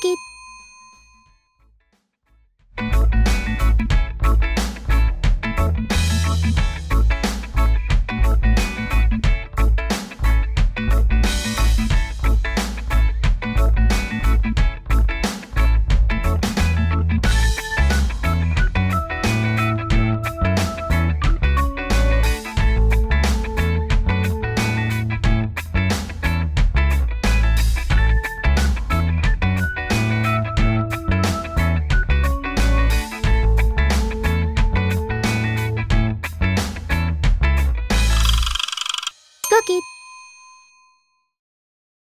Kid! 飛行機